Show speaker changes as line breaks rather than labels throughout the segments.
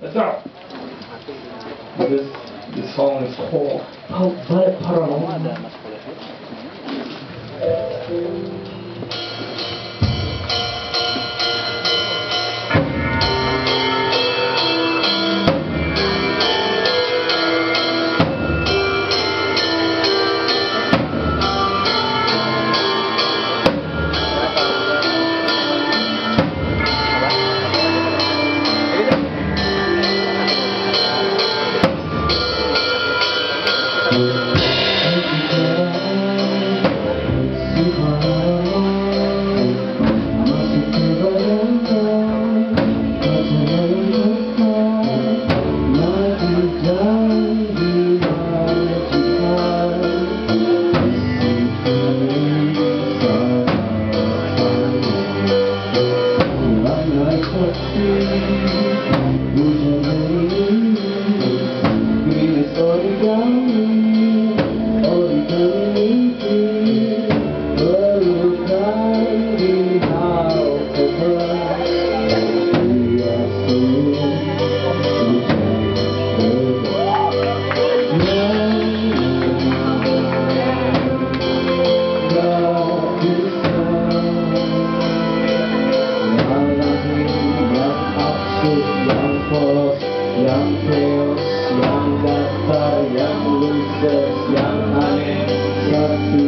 Let's go. This this song is called oh, Ballet Paranormal. Yang chaos, yang datar, yang losers, yang aneh Satu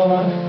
Lola.